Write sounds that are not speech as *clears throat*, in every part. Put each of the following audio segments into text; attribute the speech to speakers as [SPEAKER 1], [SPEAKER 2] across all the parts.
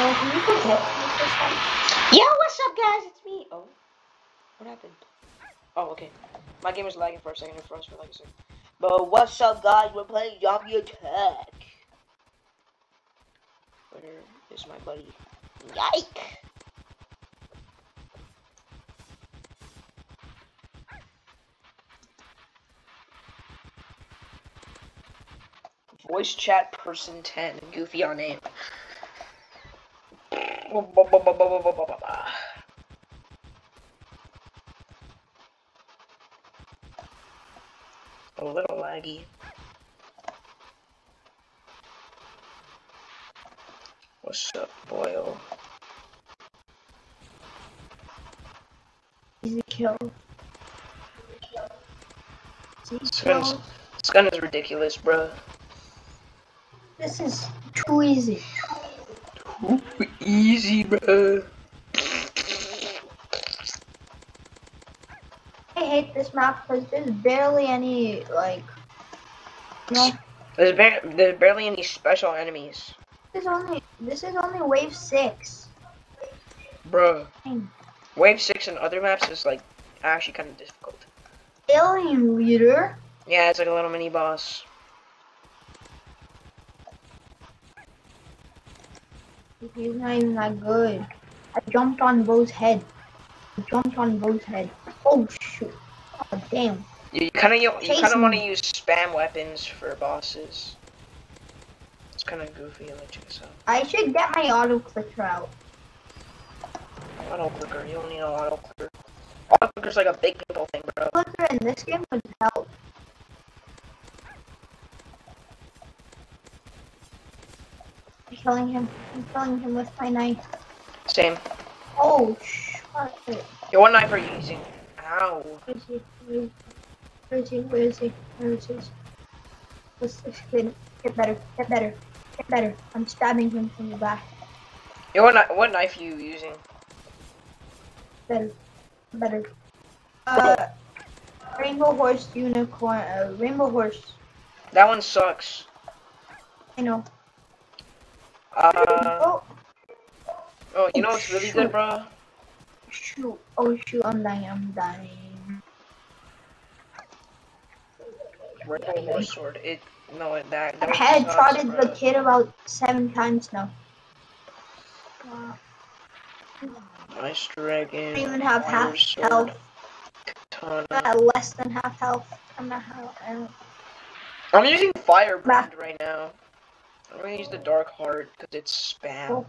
[SPEAKER 1] Yo, what's up, guys? It's me. Oh, what happened? Oh, okay. My game is lagging for a second. It froze for like a second. But what's up, guys? We're playing Zombie Attack. Where is my buddy? Yike! Voice chat person 10. Goofy on name. A little laggy. What's up, Boyle?
[SPEAKER 2] Easy kill.
[SPEAKER 1] This gun's, this gun is ridiculous, bro.
[SPEAKER 2] This is too easy.
[SPEAKER 1] Easy, bro.
[SPEAKER 2] I hate this map because there's barely any like. You know,
[SPEAKER 1] There's, bar- there's barely any special enemies,
[SPEAKER 2] this is only this is only wave six.
[SPEAKER 1] bro.
[SPEAKER 2] Dang.
[SPEAKER 1] Wave six and other maps is like actually kind of difficult.
[SPEAKER 2] Alien leader.
[SPEAKER 1] Yeah, it's like a little mini boss.
[SPEAKER 2] He's not even that good. I jumped on Bo's head. I jumped on Bo's head. Oh shoot. Oh damn.
[SPEAKER 1] You kind of you, kind of want to use spam weapons for bosses. It's kind of goofy. I'll let you out.
[SPEAKER 2] I should get my auto clicker out.
[SPEAKER 1] Auto clicker. You don't need an auto clicker. Auto clicker's like a big people thing, bro.
[SPEAKER 2] Clicker in this game would help. Killing him. I'm killing him with my knife.
[SPEAKER 1] Same.
[SPEAKER 2] Oh shit.
[SPEAKER 1] Yo, what knife are you using? Ow.
[SPEAKER 2] Where is he? Where is he? Where is he? Where is he? Where is he? What's this kid? Get better. Get better. Get better. I'm stabbing him from the back.
[SPEAKER 1] Yo, what, what knife are you using?
[SPEAKER 2] Better. Better. Uh, Rainbow Horse Unicorn. Uh, Rainbow Horse.
[SPEAKER 1] That one sucks.
[SPEAKER 2] I know.
[SPEAKER 1] Uh,
[SPEAKER 2] oh,
[SPEAKER 1] oh, you know what's really good, bro?
[SPEAKER 2] shoot. Oh, shoot. I'm dying. I'm dying.
[SPEAKER 1] Rainbow Horse Sword. It, no, it, that, that sucks,
[SPEAKER 2] headshotted the kid about seven times now. Wow.
[SPEAKER 1] Nice dragon.
[SPEAKER 2] I don't even have half
[SPEAKER 1] sword,
[SPEAKER 2] health.
[SPEAKER 1] Katana.
[SPEAKER 2] I'm less than half health. I'm at how
[SPEAKER 1] I'm using Firebrand right now. I'm gonna use the Dark Heart because it's spam.
[SPEAKER 2] Oh.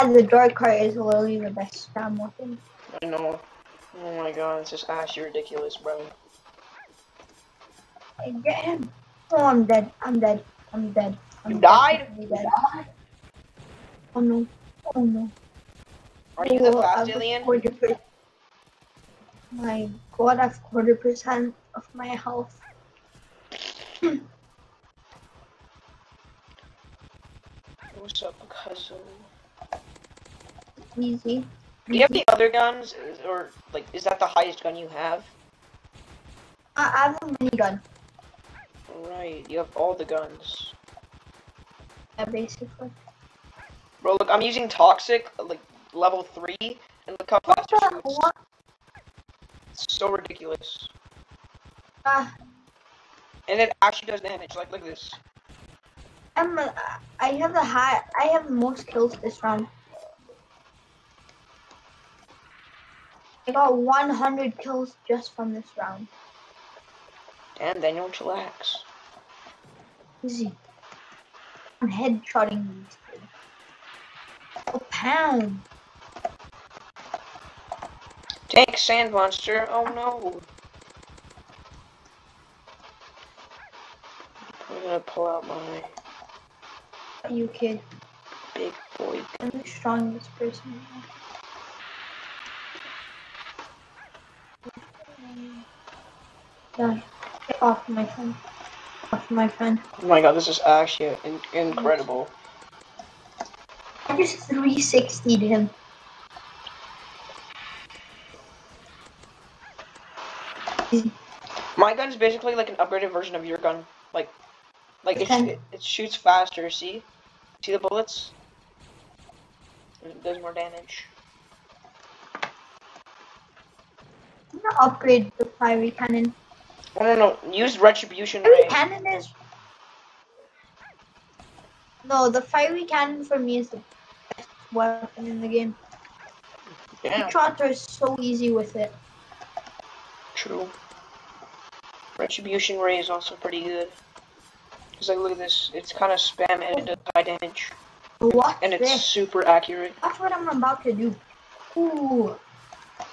[SPEAKER 2] And the dark heart is literally the best spam weapon.
[SPEAKER 1] I know. Oh my god, this is actually ridiculous, bro.
[SPEAKER 2] I get him. Oh, I'm dead. I'm dead. I'm dead. I'm
[SPEAKER 1] You died?
[SPEAKER 2] definitely Dead. Oh no. Oh no.
[SPEAKER 1] Are you the
[SPEAKER 2] Oh,
[SPEAKER 1] fast
[SPEAKER 2] I've
[SPEAKER 1] alien?
[SPEAKER 2] My god, I've quarter percent of my health. *clears throat*
[SPEAKER 1] What's up?
[SPEAKER 2] Easy.
[SPEAKER 1] Do you have the other guns, or like, is that the highest gun you have?
[SPEAKER 2] I, I have a minigun.
[SPEAKER 1] Right, you have all the guns.
[SPEAKER 2] Yeah, basically.
[SPEAKER 1] Bro, look, I'm using Toxic, like, level 3, and look how fast it shoots. It's so ridiculous.
[SPEAKER 2] Ah,
[SPEAKER 1] And it actually does damage, like, look at this.
[SPEAKER 2] I'm. A, I have the high. I have the most kills this round. I got 100 kills just from this round.
[SPEAKER 1] Damn, Daniel, chillax.
[SPEAKER 2] Easy. I'm headshotting these. Oh, pound.
[SPEAKER 1] Tank Sand Monster, oh no. I'm gonna pull out my
[SPEAKER 2] You kid.
[SPEAKER 1] big boy
[SPEAKER 2] I'm the strongest person. Die. Get off my friend. Off my friend.
[SPEAKER 1] Oh my god, this is actually in- incredible.
[SPEAKER 2] I just 360'd him.
[SPEAKER 1] My gun's basically like an upgraded version of your gun. Like, like it, sh- it, it shoots faster. See? See the bullets? It does more damage.
[SPEAKER 2] I'm gonna upgrade the fiery cannon.
[SPEAKER 1] Oh no no, use retribution
[SPEAKER 2] Fiery
[SPEAKER 1] ray.
[SPEAKER 2] cannon is. No, the fiery cannon for me is the best weapon in the game.
[SPEAKER 1] Yeah,
[SPEAKER 2] Trotter is so easy with it.
[SPEAKER 1] true. Retribution ray is also pretty good. Cause like look at this, it's kind of spam and it does high damage,
[SPEAKER 2] What's
[SPEAKER 1] and it's
[SPEAKER 2] this?
[SPEAKER 1] super accurate.
[SPEAKER 2] That's what I'm about to do. Ooh.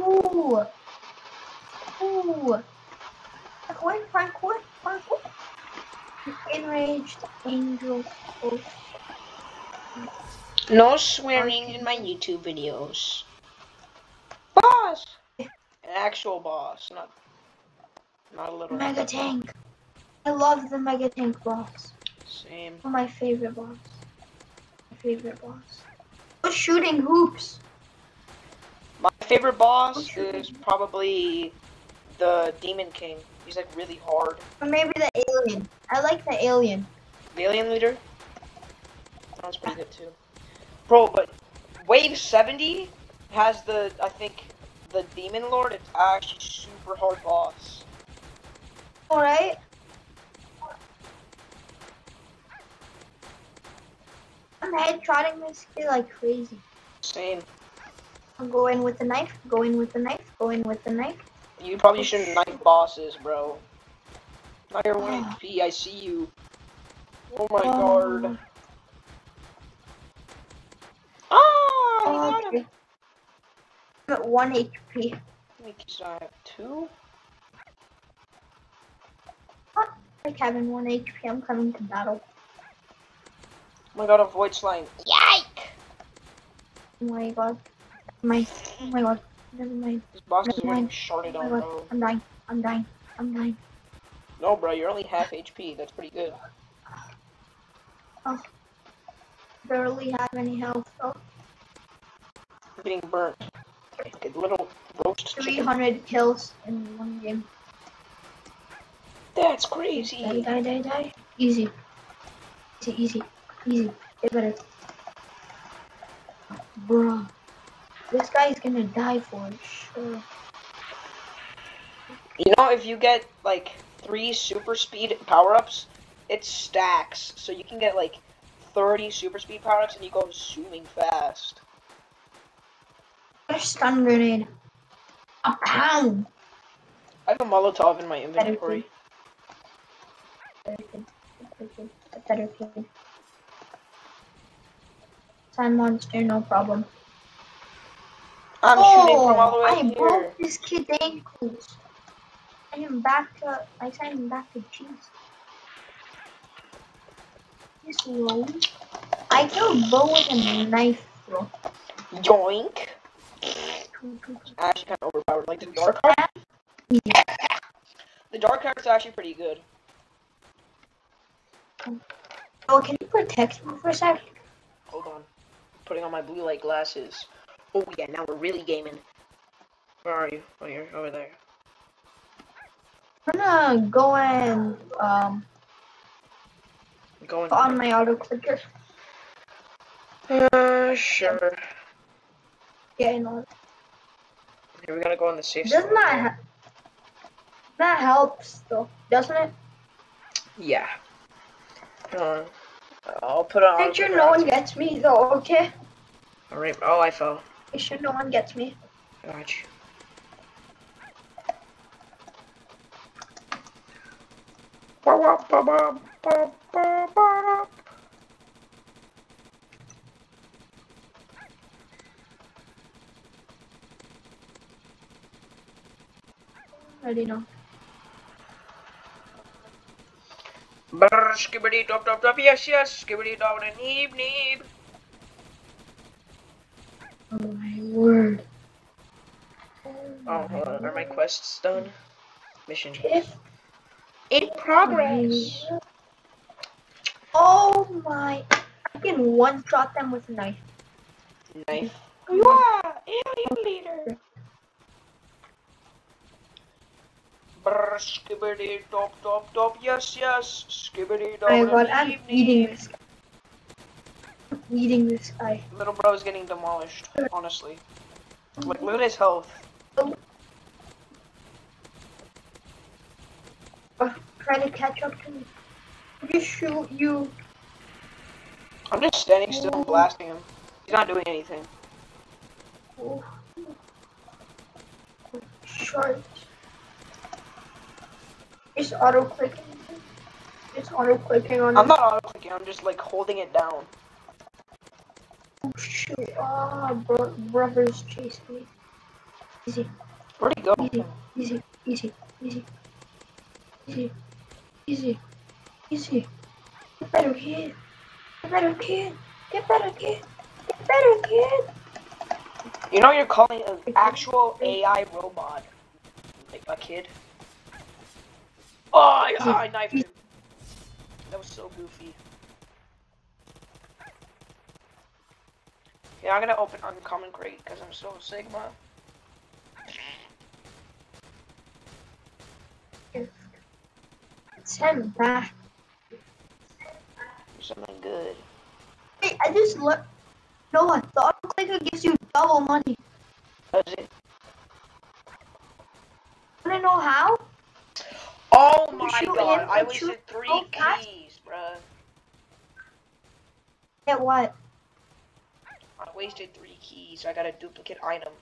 [SPEAKER 2] Ooh. Ooh. Parkour, parkour, parkour. Enraged angel host.
[SPEAKER 1] No swearing in my YouTube videos. Boss! An actual boss, not not a little
[SPEAKER 2] Mega tank. I love the mega tank boss.
[SPEAKER 1] Same.
[SPEAKER 2] My favorite boss. My favorite boss. Oh, shooting hoops.
[SPEAKER 1] My favorite boss is probably the Demon King. He's like really hard.
[SPEAKER 2] Or maybe the alien. I like the alien.
[SPEAKER 1] The alien leader. That one's pretty good too. Bro, but Wave 70 has the I think the Demon Lord. It's actually super hard boss.
[SPEAKER 2] Alright. I'm headshotting this kid like crazy.
[SPEAKER 1] Same.
[SPEAKER 2] I'll go in with the knife, going with the knife, going with the knife.
[SPEAKER 1] You probably shouldn't knife bosses, bro. Not your one
[SPEAKER 2] Ah.
[SPEAKER 1] HP. I see you. Oh my
[SPEAKER 2] Oh.
[SPEAKER 1] god. Ah,
[SPEAKER 2] Oh,
[SPEAKER 1] got him.
[SPEAKER 2] okay. I'm at 1 HP.
[SPEAKER 1] Make eye have two.
[SPEAKER 2] I like having 1 HP, I'm coming to battle.
[SPEAKER 1] Oh my god, a void slime. Yike!
[SPEAKER 2] Oh my god. My, oh my god. Never mind.
[SPEAKER 1] This boss is
[SPEAKER 2] Never
[SPEAKER 1] getting
[SPEAKER 2] mind.
[SPEAKER 1] sharded
[SPEAKER 2] Oh my
[SPEAKER 1] on,
[SPEAKER 2] god.
[SPEAKER 1] bro.
[SPEAKER 2] I'm dying. I'm dying. I'm dying.
[SPEAKER 1] No, bro, you're only half HP. That's pretty good. Oh.
[SPEAKER 2] Barely have any health. Oh,
[SPEAKER 1] I'm getting burnt. Okay, little roast chicken.
[SPEAKER 2] 300 kills in one game.
[SPEAKER 1] That's
[SPEAKER 2] Die,
[SPEAKER 1] crazy.
[SPEAKER 2] die, die, die. Easy. Easy, easy, easy. Better. Bruh. This guy is gonna die for sure.
[SPEAKER 1] You know, if you get like three super speed power ups, it stacks. So you can get like 30 super speed power ups and you go zooming fast.
[SPEAKER 2] A stun grenade. A pound.
[SPEAKER 1] I have a Molotov in my inventory.
[SPEAKER 2] Better kid. Better kid. Better kid. Sand monster, no problem.
[SPEAKER 1] I'm oh, shooting from all the way
[SPEAKER 2] Oh, I
[SPEAKER 1] here.
[SPEAKER 2] broke this kid's ankles. I am back to. I sent him back to cheese. This roll. I killed Bo with a knife, bro.
[SPEAKER 1] Yoink. Actually kind of overpowered. Like the dark heart.
[SPEAKER 2] Yeah.
[SPEAKER 1] The dark heart's actually pretty good.
[SPEAKER 2] Oh, can you protect me for a sec?
[SPEAKER 1] Hold on. Putting on my blue light glasses. Oh yeah, now we're really gaming. Where are you? Oh, you're over there.
[SPEAKER 2] I'm gonna go and um
[SPEAKER 1] Going.
[SPEAKER 2] on my auto clicker.
[SPEAKER 1] Uh, sure.
[SPEAKER 2] Yeah, I know.
[SPEAKER 1] Here, we gotta go on the safe
[SPEAKER 2] Doesn't
[SPEAKER 1] side.
[SPEAKER 2] that ha- that helps though, doesn't it?
[SPEAKER 1] Yeah. Hold on. I'll put it on.
[SPEAKER 2] Make sure no one gets me though, okay?
[SPEAKER 1] Alright. Oh, I fell.
[SPEAKER 2] Make sure no one gets me.
[SPEAKER 1] Got you.
[SPEAKER 2] Already know.
[SPEAKER 1] Brr, skibbity dop dop dop. Yes, yes. Skibbity dop and neeb neeb.
[SPEAKER 2] Oh my word.
[SPEAKER 1] Oh, hold on. Are my quests done? Mission.
[SPEAKER 2] If
[SPEAKER 1] In progress.
[SPEAKER 2] Oh my! I can one shot them with a knife.
[SPEAKER 1] Knife. Yeah, alien leader. Brr, skibbity dop dop dop. Yes, yes. Skibbity dop
[SPEAKER 2] Oh god, I'm
[SPEAKER 1] neeb
[SPEAKER 2] eating this. guy. eating this guy.
[SPEAKER 1] Little bro is getting demolished, honestly. Like, look at his health.
[SPEAKER 2] Uh, try to catch up to me. Just shoot you.
[SPEAKER 1] I'm just standing still and blasting him. He's not doing anything.
[SPEAKER 2] Oh. Short. Just auto clicking. It's auto clicking on
[SPEAKER 1] I'm
[SPEAKER 2] him.
[SPEAKER 1] not auto clicking, I'm just like holding it down.
[SPEAKER 2] Oh shit. Ah, bro, brothers chase me. Easy,
[SPEAKER 1] Where'd he go?
[SPEAKER 2] easy, easy, easy, easy, easy, easy, easy. Get better, kid. Get better, kid. Get better, kid. Get better, kid.
[SPEAKER 1] You know you're calling an actual AI robot. Like a kid. Oh, I, I knifed him. That was so goofy. Yeah, I'm gonna open uncommon crate because I'm so Sigma.
[SPEAKER 2] Send back.
[SPEAKER 1] Something good.
[SPEAKER 2] Hey, I just look. No, the clicker gives you double money.
[SPEAKER 1] Does it?
[SPEAKER 2] Wanna know how?
[SPEAKER 1] Oh my god, I wasted three
[SPEAKER 2] so
[SPEAKER 1] keys, bruh.
[SPEAKER 2] Get what?
[SPEAKER 1] I wasted three keys. I got a duplicate item.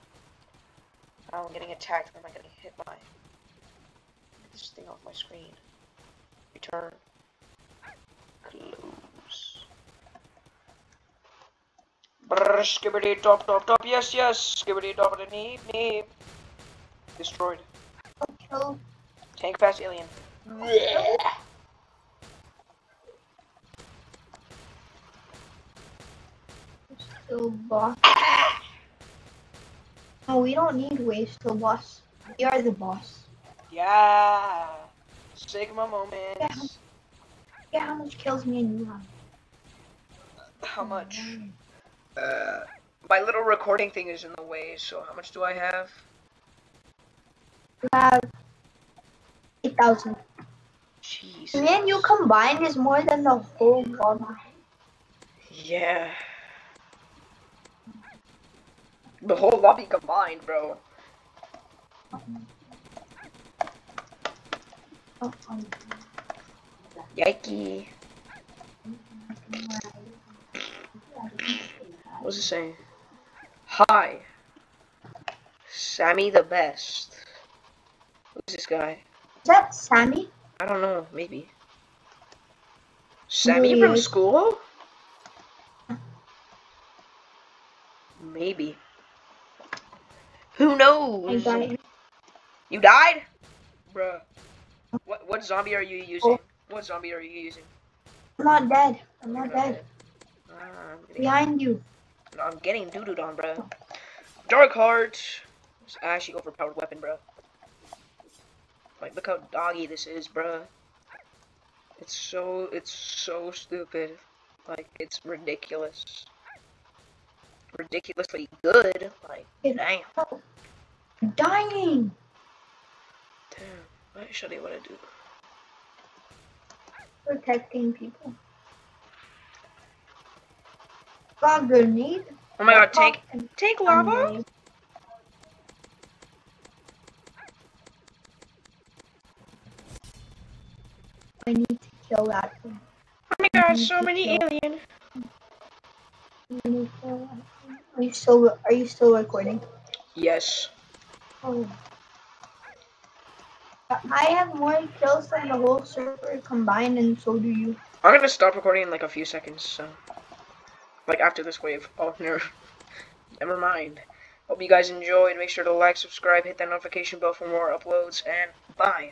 [SPEAKER 1] Now I'm getting attacked. Am I gonna hit my get this thing off my screen? Return. Close. Brr, skibbity top top top. Yes, yes. Skibbity top of the knee knee. Destroyed.
[SPEAKER 2] Kill.
[SPEAKER 1] Tank pass alien.
[SPEAKER 2] Still boss. No, we don't need ways to boss. We are the boss.
[SPEAKER 1] Yeah. Sigma moments.
[SPEAKER 2] Yeah, how much kills me and you have?
[SPEAKER 1] How much? Uh, my little recording thing is in the way, so how much do I have?
[SPEAKER 2] You have 8,000.
[SPEAKER 1] Jeez.
[SPEAKER 2] Me and you combined is more than the whole Walmart.
[SPEAKER 1] Yeah. The whole lobby combined, bro. Yikey. What's it saying? Hi. Sammy the best. Who's this guy?
[SPEAKER 2] Is that Sammy?
[SPEAKER 1] I don't know, maybe. Sammy from school? Maybe. Who knows?
[SPEAKER 2] died.
[SPEAKER 1] You died? Bruh. What what zombie are you using?
[SPEAKER 2] Oh.
[SPEAKER 1] What zombie are you using?
[SPEAKER 2] I'm not dead. I'm not dead.
[SPEAKER 1] Ah, I'm
[SPEAKER 2] Behind you.
[SPEAKER 1] I'm getting doo-dooed on, bruh. Dark Heart. It's actually overpowered weapon, bro. Like, look how doggy this is, bruh. It's so, it's so stupid. Like, it's ridiculous. Ridiculously good. Like,
[SPEAKER 2] It-
[SPEAKER 1] damn.
[SPEAKER 2] Oh, dying.
[SPEAKER 1] Damn. What should I want to do?
[SPEAKER 2] Protecting people. Got grenade.
[SPEAKER 1] Oh my god,
[SPEAKER 2] take,
[SPEAKER 1] tank lava?
[SPEAKER 2] I need to kill that thing.
[SPEAKER 1] Oh my god, so many alien.
[SPEAKER 2] I need to kill that thing. Are you still are you still recording?
[SPEAKER 1] Yes.
[SPEAKER 2] Oh. I have more kills than the whole server combined, and so do you.
[SPEAKER 1] I'm gonna stop recording in like a few seconds, so. Like after this wave. Oh, never. *laughs* Never mind. Hope you guys enjoyed. Make sure to like, subscribe, hit that notification bell for more uploads, and bye.